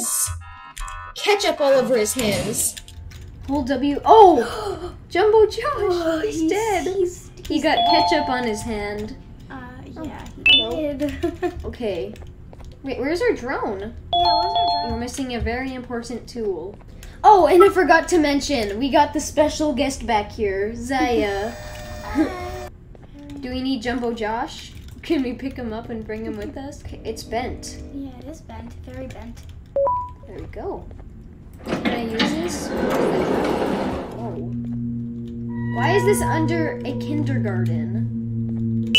has ketchup all over his hands. Hold W. Oh! Jumbo Josh! he's, he's- dead. he's- he he's got dead. ketchup on his hand. Uh, Oh, yeah, hello. he did. Okay. Wait, where's our drone? yeah, where's our drone? We're missing a very important tool. Oh, and I forgot to mention, we got the special guest back here, Zaya. Do we need Jumbo Josh? Can we pick him up and bring him with us? Okay, it's bent. Yeah, it is bent. Very bent. There we go. Can I use this? Oh. Why is this under a kindergarten?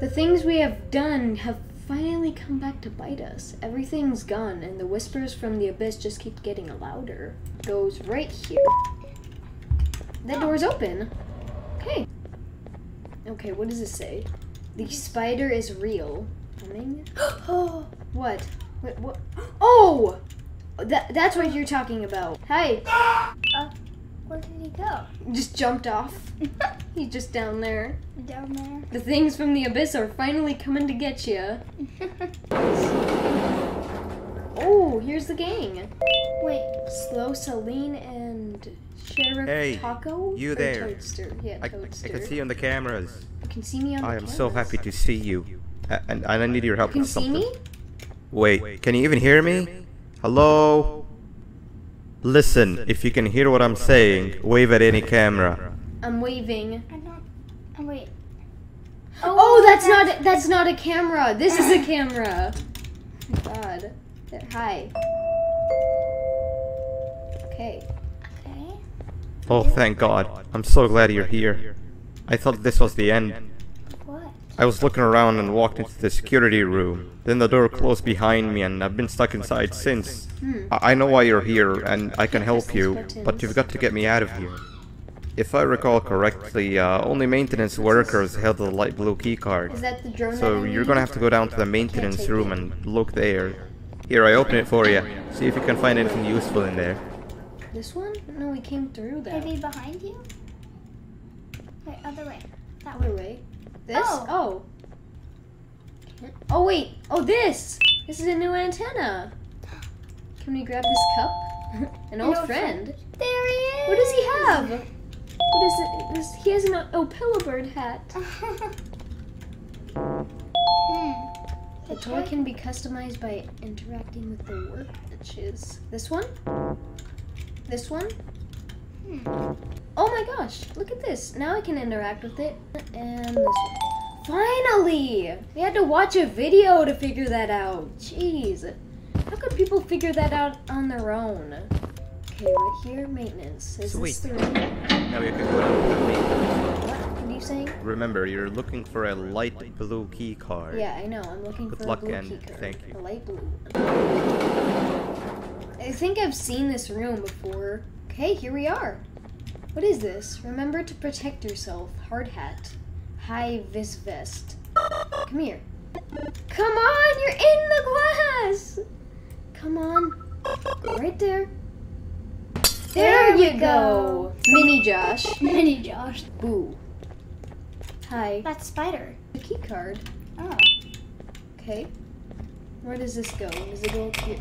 The things we have done have finally come back to bite us. Everything's gone, and the whispers from the abyss just keep getting louder. Goes right here. That door's open. Okay. Okay, what does it say? The spider is real. Coming? oh, What? What? What? Oh! That, that's what you're talking about. Hi. Ah! Uh, where did he go? Just jumped off. He's just down there. Down there. The things from the abyss are finally coming to get you. Oh, here's the gang. Wait, Slow Seline and Sheriff Hey, Taco? you Or there. Toadster. Yeah, I, I Toadster. can see you on the cameras. You can see me on the I the am so happy to see you. And, and I need your help You can with see me? Wait, can you even hear me? Hello? Listen, if you can hear what I'm saying, wave at any camera. I'm waving. I'm not. Oh, wait. Oh, that's not that's not a camera. This is a camera. Oh God. There, hi. Okay. Okay. Oh, thank God. I'm so glad you're here. I thought this was the end. What? I was looking around and walked into the security room. Then the door closed behind me and I've been stuck inside since. Hmm. I I know why you're here and I can help you, but you've got to get me out of here. If I recall correctly, uh, only maintenance workers held the light blue key card. Is that the drone? So that you're gonna have to go down to the maintenance room it. and look there. Here, I open it for you. See if you can find anything useful in there. This one? No, we came through that. Maybe behind you? Wait, other way. That Other way. This? Oh. Oh. Oh wait. Oh this. This is a new antenna. Can we grab this cup? An old old friend. There he is! What does he have? What is it? This, he has an oh pillow bird hat. hmm. The toy can be customized by interacting with the workbenches. This one? This one? Hmm. Oh my gosh, look at this. Now I can interact with it. And this one. Finally! We had to watch a video to figure that out. Jeez. How could people figure that out on their own? Okay, right here, maintenance. Is Sweet. this the room? Now you can go down to the. What? What are you saying? Remember, you're looking for a light blue key card. Yeah, I know. I'm looking Good for luck a blue and key card. thank you. A light blue. I think I've seen this room before. Okay, here we are. What is this? Remember to protect yourself. Hard hat. High vis vest. Come here. Come on, you're in the glass. Come on. Right there. There, There you go. Mini Josh. Mini Josh. Boo. Hi. That's Spider. The key card. Oh. Okay. Where does this go? Does it go up here?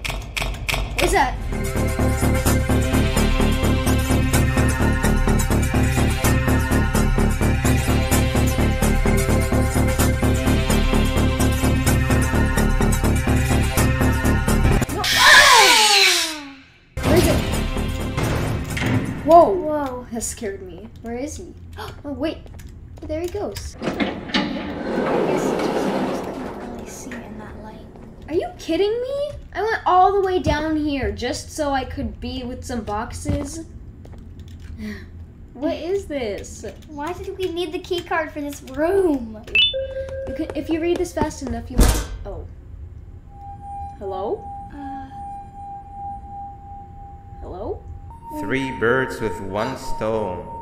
What's that? That scared me. Where is he? Oh, wait. There he goes. I guess you just couldn't really see in that light. Are you kidding me? I went all the way down here just so I could be with some boxes. What is this? Why did we need the key card for this room? You could, if you read this fast enough, you might. Oh. Hello? Three birds with one stone.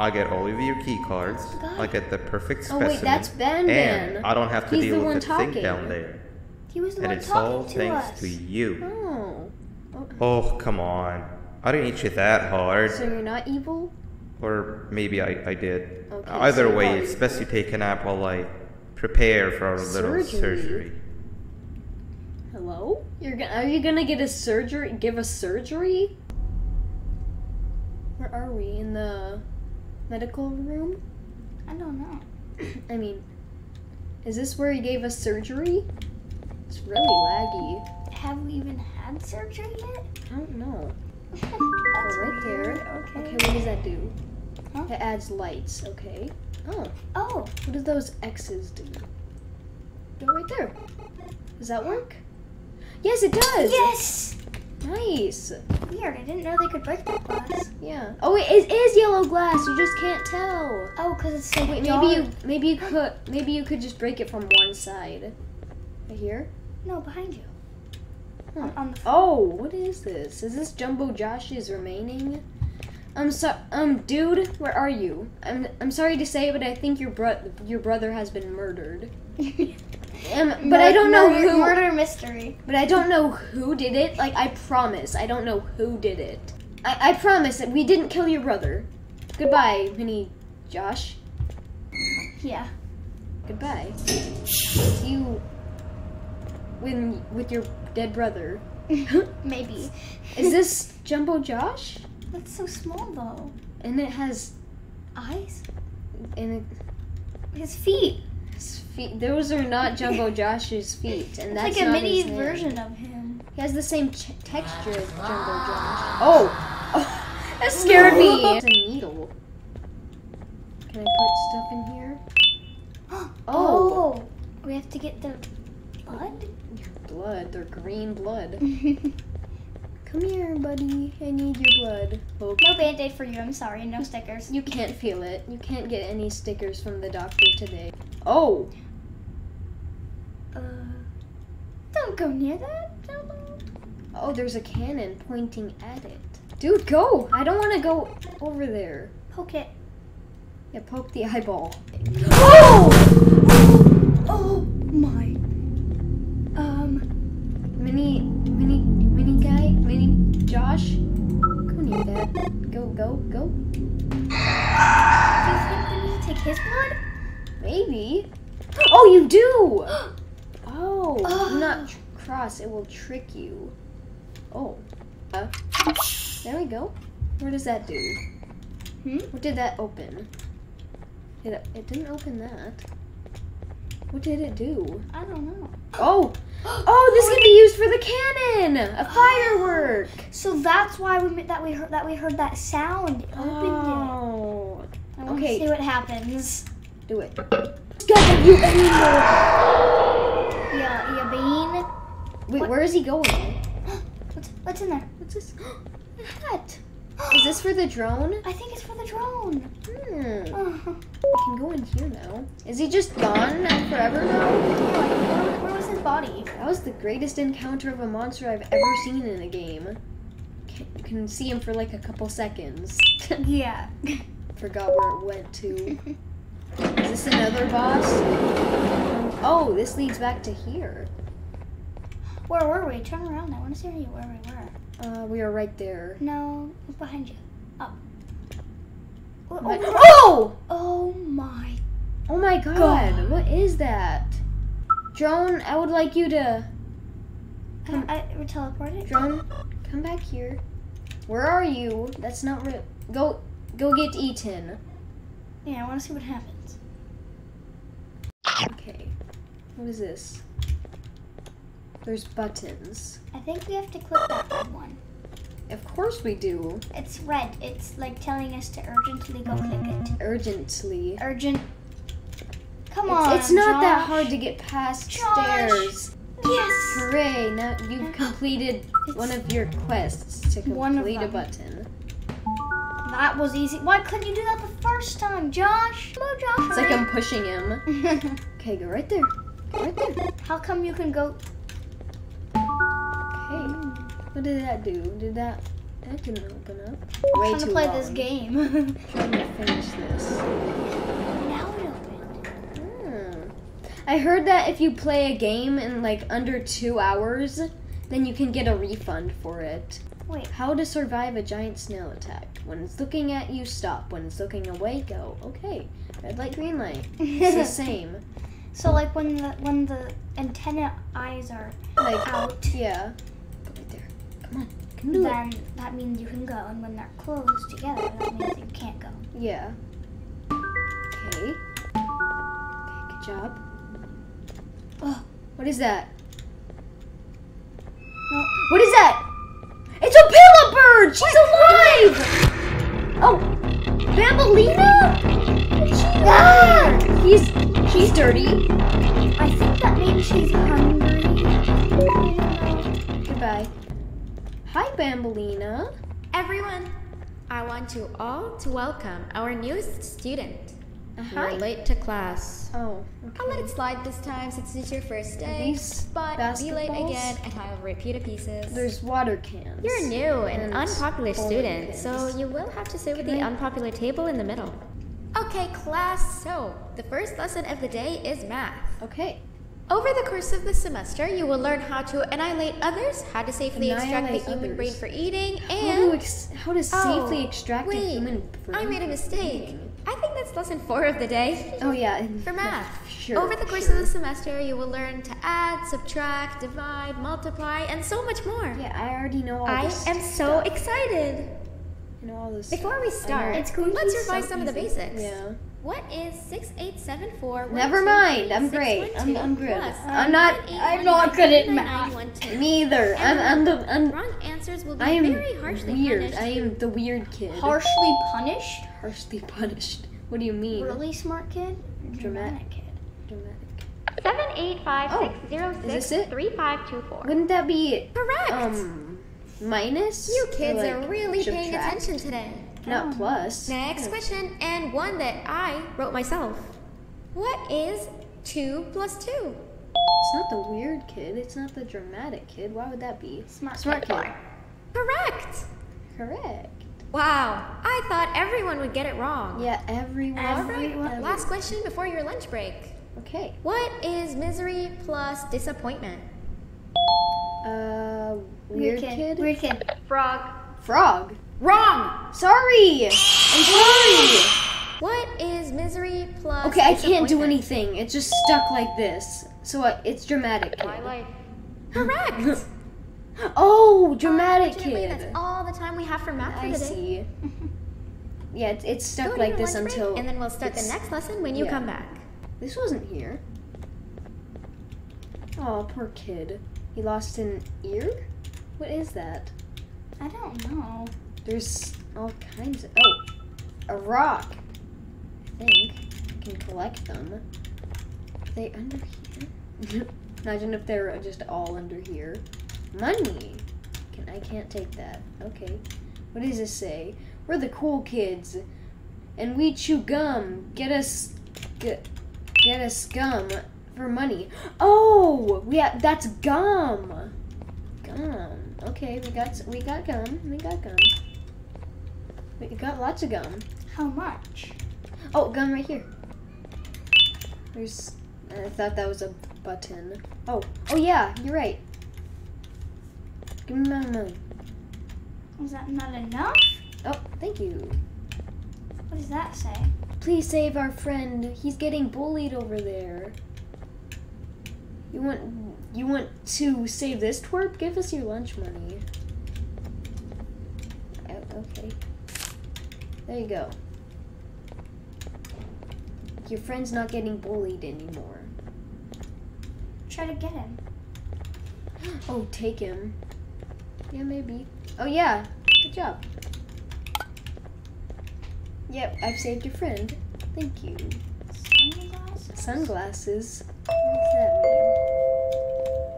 I get all of your key cards. Oh I get the perfect specimen. Oh, wait, that's Ben And Ben. I don't have to He's deal with the thing down there. he was the And one it's talking all to thanks us. to you. Oh. Oh, come on. I didn't eat you that hard. So you're not evil? Or maybe I, I did. Okay, Either so way, it's best you take a nap while I prepare for our little Surgery? surgery. Hello? You're gonna are you gonna get a surgery give a surgery? Where are we? In the medical room? I don't know. I mean, is this where he gave us surgery? It's really laggy. Have we even had surgery yet? I don't know. That's Oh, right weird. there. Okay. Okay, what does that do? Huh? It adds lights. Okay. Oh, Oh, what do those X's do? Go right there. Does that work? Yes, it does. yes! Nice. Weird. I didn't know they could break that glass. Yeah. Oh wait, it is yellow glass. You just can't tell. Oh, because it's so Wait, dark. maybe you maybe you could maybe you could just break it from one side. Right here. No, behind you. Huh. On, on Oh, what is this? Is this Jumbo Josh's remaining? I'm so um dude, where are you? I'm I'm sorry to say, but I think your bro your brother has been murdered. Um, but I don't know murder, who. Murder mystery. But I don't know who did it. Like I promise, I don't know who did it. I I promise that we didn't kill your brother. Goodbye, Mini Josh. Yeah. Goodbye. See you when with your dead brother. Maybe. Is this Jumbo Josh? That's so small though. And it has Eyes. and His feet. His feet. Those are not Jumbo Josh's feet, and It's that's like a mini version of him. He has the same ch- texture as Jumbo ah. Josh. Oh, oh that scared me. It's a needle. Can I put stuff in here? Oh. Oh. We have to get the blood? Blood. They're green blood. Come here, buddy. I need your blood. Oh, no band-aid for you, I'm sorry. No stickers. You can't feel it. You can't get any stickers from the doctor today. Oh, Uh, don't go near that. Oh, there's a cannon pointing at it. Dude, go! I don't want to go over there. Poke it. Yeah, poke the eyeball. Oh! Oh my. Um, mini Josh. Go near that. Go, go, go. do you think we need to take his blood? Maybe. Oh, you do. Oh, Oh. not cross. It will trick you. Oh. Uh, there we go. What does that do? Hmm? What did that open? It, it didn't open that. What did it do? I don't know. Oh! Oh, this can be used for the cannon! A firework! So that's why we that we heard that we heard that sound. It opened Oh. it. I Okay. see what happens. Do it. God, you animal! Yeah, yeah, bean. Wait, What? where is he going? What's what's in there? What's this? A hat. Is this for the drone? I think it's for the drone. Hmm. Oh. I can go in here now. Is he just gone forever now? Where, where was his body? That was the greatest encounter of a monster I've ever seen in a game. Can- You can see him for like a couple seconds. Yeah. Forgot where it went to. Is this another boss? Oh, this leads back to here. Where were we? Turn around. I want to see where you where we were. Uh, we are right there. No, it's behind you. Up. Oh, What- oh, oh my. Oh my god, God. what is that? Drone, I would like you to. I, I, we're teleported. Drone, come back here. Where are you? That's not real. Go, go get eaten. Yeah, I want to see what happens. Okay. What is this? There's buttons. I think we have to click that red one. Of course we do. It's red. It's like telling us to urgently go click it. Urgently. Urgent. Come It's, on. it's not that hard to get past Josh. stairs. Yes. Hooray! Now you've completed one of your quests to complete a button. That was easy. Why couldn't you do that the first time, Josh? Come on, Josh. It's like I'm pushing him. Okay, go right there. Go right there. How come you can go? What did that do? Did that? That didn't open up. Way trying too to play long. this game. Trying to finish this. now it opened. Hmm. I heard that if you play a game in like under two hours, then you can get a refund for it. Wait. How to survive a giant snail attack. When it's looking at you, stop. When it's looking away, go. Okay. Red light, green light. It's the same. So like when the when the antenna eyes are Like, out, yeah. Go right there. Come on. Can do it. then that means you can go, and when they're closed together, that means you can't go. Yeah. Okay. Okay, good job. Oh, what is that? No. What is that? It's a pillow bird! She's alive! Oh, Banbaleena? Ah! He's she's dirty. I think that means she's hungry. Goodbye. Hi, Banbaleena. Everyone, I want you all to welcome our newest student. Uh, You're hi. late to class. Oh, I'll let it slide this time since it's your first day. but be late again and I'll rip you to pieces. there's water cans. You're new and and unpopular student, so you will have to sit with Can the unpopular table in the middle. Okay, class. So, the first lesson of the day is math. Okay. Over the course of the semester, you will learn how to annihilate others, how to safely extract the human others. brain for eating, How to, and how to Oh, safely extract a wait, human brain? I made a mistake. I think that's lesson four of the day. Oh yeah. For math. Sure. Over the course sure. of the semester, you will learn to add, subtract, divide, multiply, and so much more. Yeah, I already know all I this. am so excited. I know all this. Before we start, let's revise so some of the basics. Yeah. What is 6874? Never mind. I'm great. I'm, I'm good. I'm not. I'm not good at math. Me either. I'm. I'm the. I'm. Wrong answers will be I am very harshly weird. punished. I am the weird kid. Harshly punished. Harshly punished. What do you mean? Really smart kid. Dramatic. kid. Dramatic. Seven eight five six zero is this six it? three five two four. Wouldn't that be Correct. um minus? you kids like, are really paying attention today. Not plus. Next question, and one that I wrote myself. What is two plus two? It's not the weird kid. It's not the dramatic kid. Why would that be? Smart Smart kid. kid. Correct. Correct. Wow, I thought everyone would get it wrong. Yeah, everyone. All right, everyone- last question before your lunch break. Okay. What is misery plus disappointment? Uh, weird, kid. Weird kid. Frog. Frog. Wrong. Sorry. I'm sorry. What is misery plus Okay, I can't do anything. It's just stuck like this. So uh, it's dramatic kid. Correct. Oh, dramatic kid. That's all the time we have for math for I today. see. Yeah, it's, it's stuck like this lunch break, until. and then we'll start the next lesson when you yeah. come back. This wasn't here. Oh, poor kid. He lost an ear? What is that? I don't know. There's all kinds of. Oh, a rock. I think. I can collect them. Are they under here? Imagine if they're just all under here. Money. Can I can't take that. Okay. What does this say? We're the cool kids, and we chew gum. Get us, get, get us gum for money. Oh, we ha- that's gum. Gum. Okay, we got we got gum. We got gum. We got lots of gum. How much? Oh, gum right here. There's. I thought that was a button. Oh, oh yeah, you're right. Give me my money. Is that not enough? Oh, thank you. What does that say? Please save our friend. He's getting bullied over there. You want you want to save this twerp? Give us your lunch money. Oh, okay. There you go. Your friend's not getting bullied anymore. Try to get him. Oh, take him. Yeah, maybe. Oh yeah. Good job. Yep, I've saved your friend. Thank you. Sunglasses? Sunglasses. What does that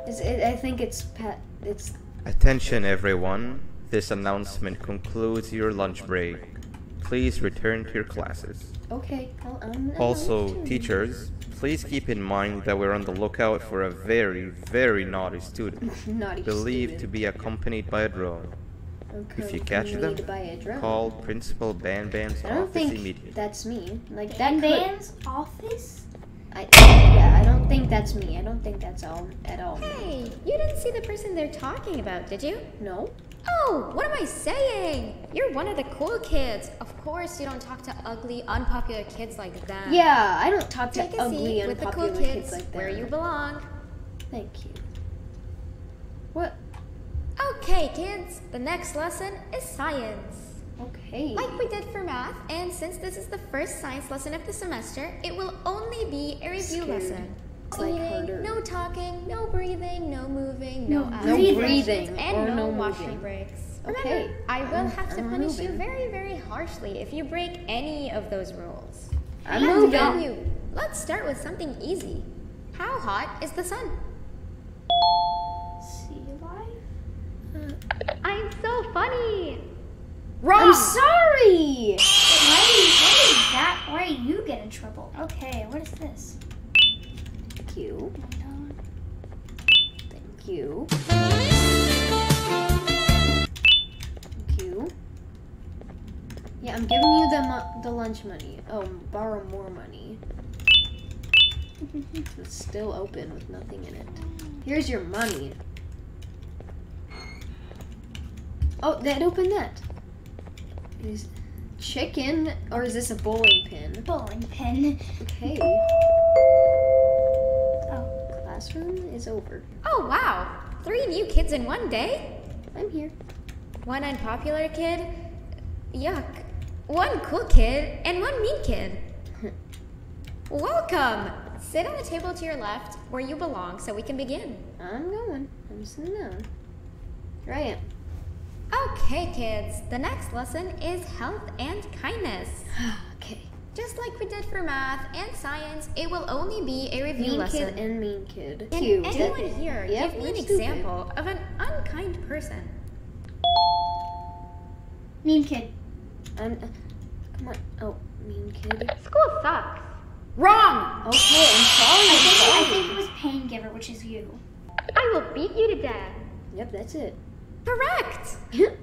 mean? Is it, I think it's pat. It's Attention everyone, this announcement concludes your lunch break. Please return to your classes. okay. I'll, I'm, I'm Also, teachers, please keep in mind that we're on the lookout for a very, very naughty student, Naughty believed to be accompanied by a drone. If you catch them, Accompanied by a drone. Call Principal Banban's I don't office think immediately. that's me. Like that Dan could. Dan's office? I yeah, I don't think that's me. I don't think that's all at all. Hey, you didn't see the person they're talking about, did you? No. Oh, what am I saying? You're one of the cool kids. Of course, you don't talk to ugly, unpopular kids like that. Yeah, I don't talk to Take a ugly, seat with the cool unpopular kids kids like that. where you belong. Thank you. What? Okay, kids, the next lesson is science. Okay. Like we did for math, and since this is the first science lesson of the semester, it will only be a review Scared. lesson. Like Eating, no talking, no breathing, no moving, no, No breathing. and or no, no washroom moving. breaks. Okay. Remember, I will have to I'm punish you very, very harshly if you break any of those rules. I'm And moving. you. Let's start with something easy. How hot is the sun? Sea life? Uh, I'm so funny. I'm sorry. Why do you, why did that? Why do you get in trouble? Okay, what is this? Thank you. Oh Thank you. Thank you. Yeah, I'm giving you the the lunch money. Oh, borrow more money. It's still open with nothing in it. Here's your money. Oh, that opened that. Is chicken or is this a bowling pin? Bowling pin. Okay. Oh, Classroom is over. Oh wow, three new kids in one day. I'm here. One unpopular kid. Yuck. One cool kid and one mean kid. Welcome. Sit on the table to your left where you belong so we can begin. I'm going. I'm sitting down. Here I am. Okay, kids, the next lesson is health and kindness. okay. Just like we did for math and science, it will only be a review Mean lesson. kid and mean kid. Can Cute. anyone here Yep, give me an we're stupid. example of an unkind person? mean kid. Uh, come on. Oh, mean kid. School sucks. Wrong! Okay, I'm sorry. I think, I think it was pain giver, which is you. I will beat you to death. Yep, that's it. Correct!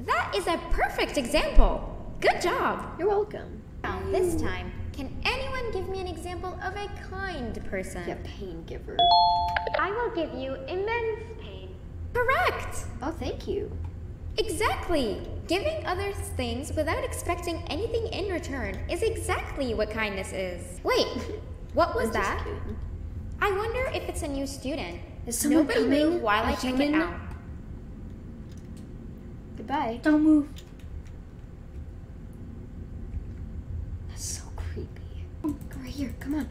That is a perfect example. Good job. You're welcome. Now, this time, can anyone give me an example of a kind person? Yeah, pain giver. I will give you immense pain. Correct! Oh, thank you. Exactly! Giving others things without expecting anything in return is exactly what kindness is. Wait, what was I'm that? kidding. I wonder if it's a new student. Is someone Nobody coming? move while A I check it out. Goodbye. Don't move. That's so creepy. Go right here. Come on.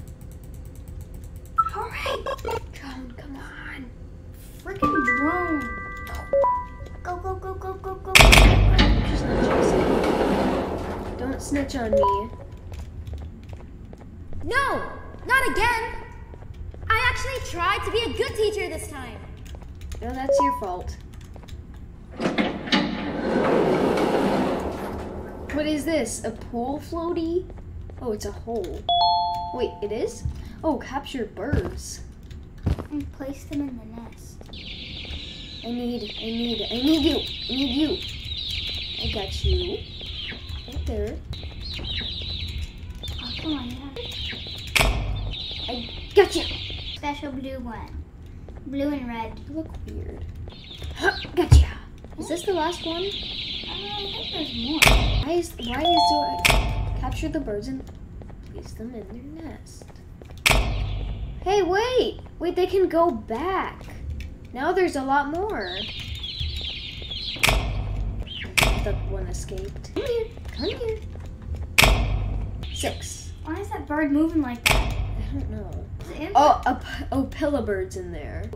Hurry! Come, come on. Freaking drone. Go, go, go, go, go, go, go. She's not chasing. Don't snitch on me. No! Not again! I actually tried to be a good teacher this time. No, that's your fault. What is this? A pool floaty? Oh, it's a hole. Wait, it is? Oh, capture birds. And place them in the nest. I need, I need, I need you. I need you. I got you. Right there. Oh, come on, yeah. I got you. Special blue one. Blue and red. You look weird. Gotcha. Is this the last one? Uh, I think there's more. Why is why is there capture the birds and place them in their nest? Hey, wait! Wait, they can go back. Now there's a lot more. The one escaped. Come here, come here. Six. Why is that bird moving like that? I don't know. Is it in Oh, a oh, pillowbirds in there.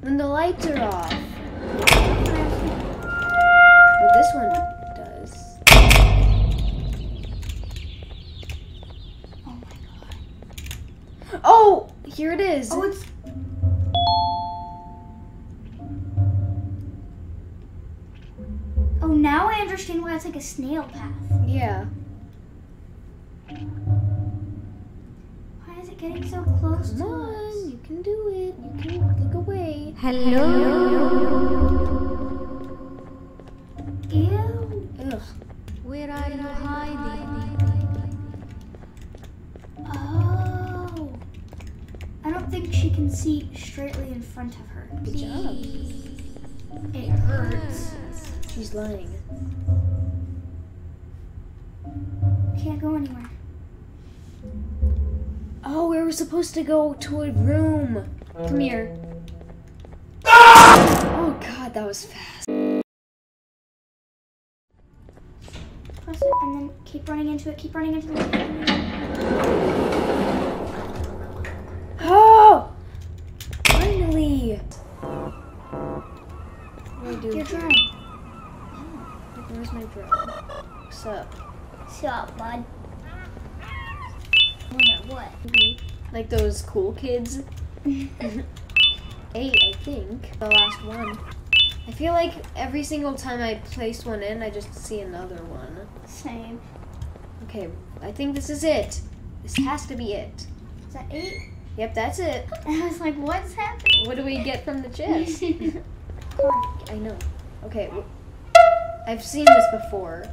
Then the lights are off. Here it is. Oh, it's. Oh, now I understand why it's like a snail path. Yeah. Why is it getting so close Come to on, us? you can do it. You can look away. Hello? Ew. She's lying. Can't go anywhere. Oh, we were supposed to go to a room. Come here. Oh god, that was fast. It and then keep running into it. Keep running into it. Oh! Finally! What do? You're here? Where's my bro? What's up? Stop, bud. Wonder what? Mm-hmm. Like those cool kids? Eight, I think. The last one. I feel like every single time I place one in, I just see another one. Same. Okay, I think this is it. This has to be it. Is that eight? Yep, that's it. I was like, what's happening? What do we get from the chest? I know. Okay, I've seen this before.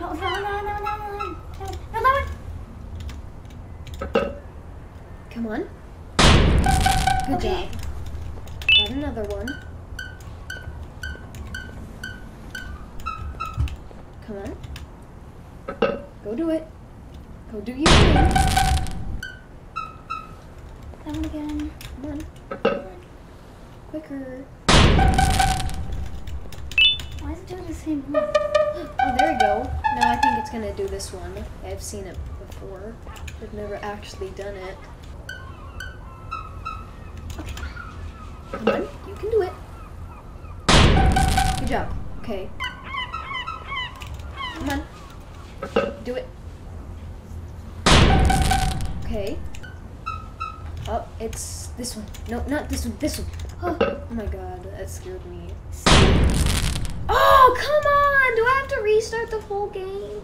No, no, no, no, no, no, no, no, no, that one. Come on. Good Okay. job. Got another one. Come on. Go do it. Go do your thing. That one again. Come on. Quicker. Why is it doing the same one? Oh, there we go. Now I think it's gonna do this one. I've seen it before. I've never actually done it. Come on, you can do it. Good job. Okay. Come on. Do it. Okay. Oh, it's this one. No, not this one. This one. Oh, oh my god, that scared me. Oh, come on! Do I have to restart the whole game?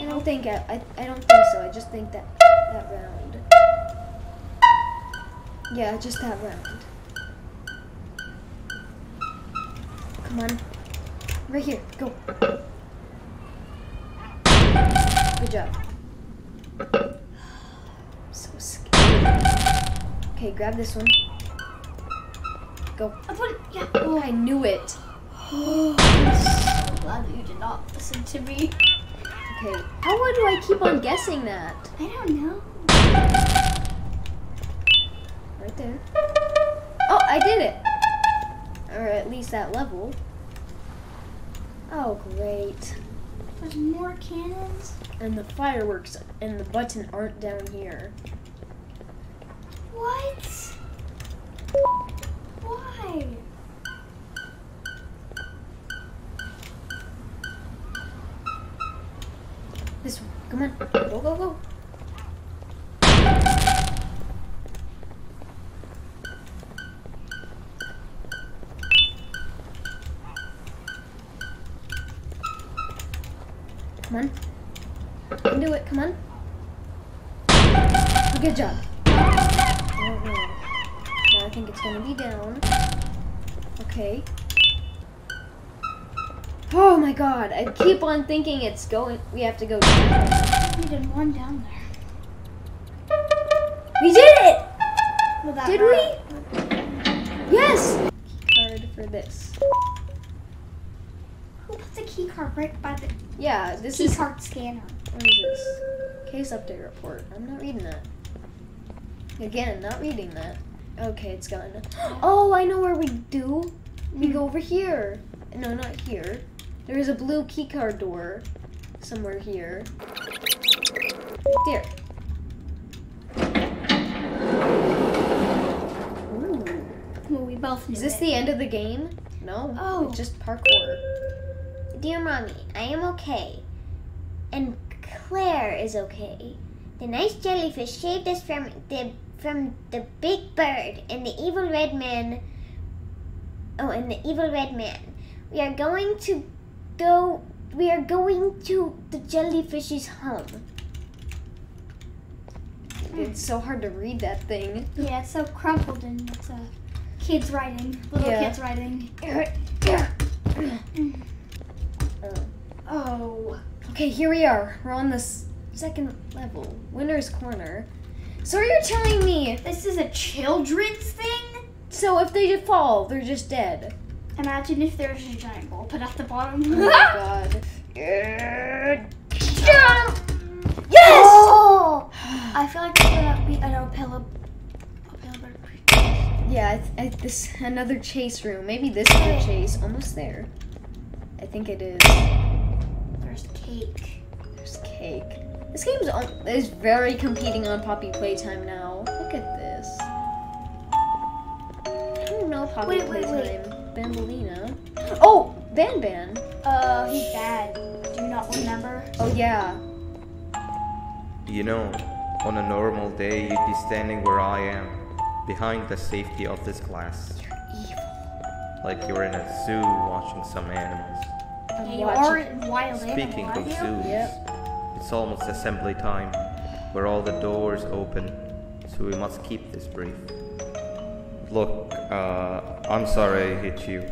I don't think I, I, I don't think so. I just think that that round. Yeah, just that round. Come on. Right here. Go. Good job. I'm so scared. Okay, grab this one. Go. I put it, yeah. Oh, I knew it. I'm so glad that you did not listen to me. Okay. How do I keep on guessing that? I don't know. Right there. Oh, I did it! Or at least that level. Oh, great. There's more cannons. And the fireworks and the button aren't down here. What? Why? This one. Come on. Go, go, go. Come on. You can do it. Come on. Good job. Oh, no. Now I think it's gonna be down. Okay. Oh my god, I keep on thinking it's going, we have to go down. We did one down there. We did it! Well, Did hurt. we? Yes! Key Card for this. Who put the key card right by the Yeah, this key is, card scanner? what is this? Case update report. I'm not reading that. Again, not reading that. Okay, it's gone. Oh, I know where we do. We hmm. go over here. No, not here. There is a blue keycard door somewhere here. There. Ooh. Well, we both Is this it. the end of the game? No. Oh. It's just parkour. Dear Mommy, I am okay. And Claire is okay. The nice jellyfish saved us from the from the big bird and the evil red man. Oh, and the evil red man. We are going to go we are going to the jellyfish's home. It's so hard to read that thing. Yeah, it's so crumpled and it's uh, kids writing. Little Yeah. kids writing. Oh. Oh. Okay, here we are. We're on the second level. Winner's Corner. So you're telling me, This is a children's thing? so if they fall, they're just dead. Imagine if there was a giant ball put at the bottom. Oh my god. Yes! Oh! I feel like it's gonna be an bird. Yeah, I, I, this another chase room. Maybe this is a chase. Almost there. I think it is. There's cake. There's cake. This game's al- is very competing on Poppy Playtime now. Look at this. I don't know Poppy Wait, wait, wait. Playtime. Banbaleena. Oh, Banban. Uh, he's bad. Do you not remember? Oh yeah. You know, on a normal day, you'd be standing where I am, behind the safety of this glass. Like you're in a zoo watching some animals. Yeah, you watching- are a wild Speaking animal, of zoos, Yep. it's almost assembly time, where all the doors open, so we must keep this brief. Look, uh, I'm sorry I hit you,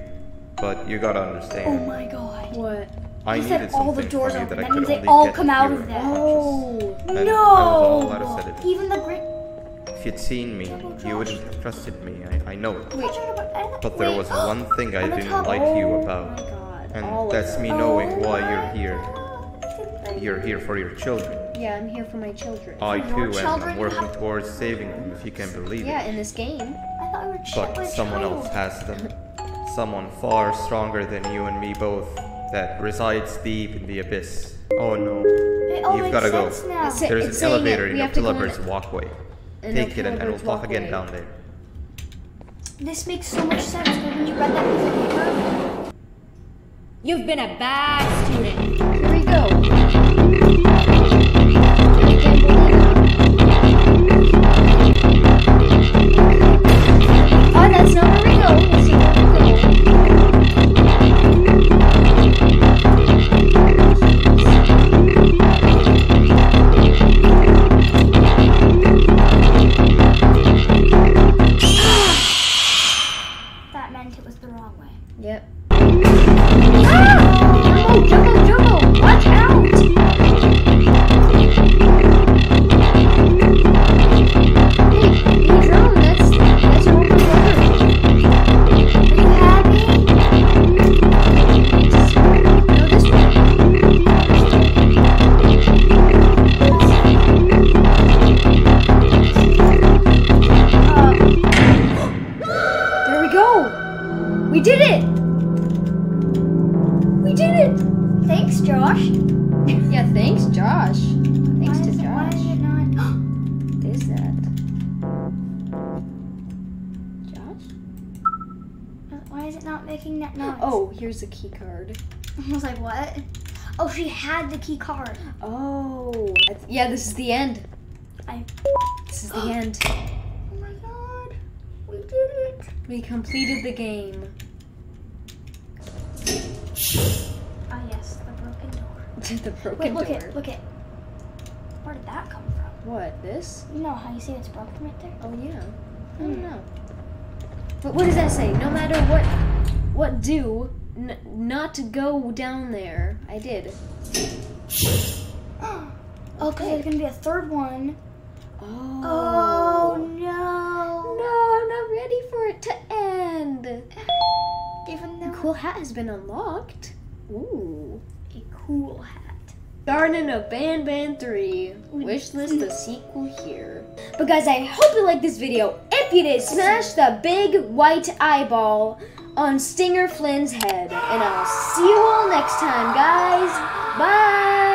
but you gotta understand. Oh my god. What? I You needed said all the something doors from you open. that I That could means they only all get come out of there. Oh. And I was all No! Even the great. If you'd seen me, you wouldn't have trusted me, I, I know it. Wait. But there was one thing I On didn't top- like you Oh about, my god. and All that's me knowing why you're here. You're here for your children. Yeah, I'm here for my children. I your too am. children I'm working have- towards saving them, if you can believe yeah, it. Yeah, in this game. I thought we were ch- But someone child. else has them. Someone far stronger than you and me both, that resides deep in the abyss. Oh no. It You've gotta go. now. There's it's an elevator in the have to go in Pillar's walkway. In Take it and, and we'll Pillar's talk again down there. This makes so much sense. But when you read that piece of paper, You've been a bad student. Here we go. Had the key card. Oh, that's- yeah, this is the end. I. This is the end. Oh my god. We did it. We completed the game. Ah, yes, the broken door. the broken Wait, look door. it. Look it. Where did that come from? What? This? You know how you say it's broken right there? Oh yeah. I don't know. But what does that say? No matter what, what do, n- not to go down there. I did. Because there's gonna be a third one. Oh. Oh no. No, I'm not ready for it to end. Even The though cool hat has been unlocked. Ooh. a cool hat. Garten of Banban 3. Wishlist the sequel here. But guys, I hope you liked this video. If you did, smash the big white eyeball on Stinger Flynn's head. And I'll see you all next time, guys. 拜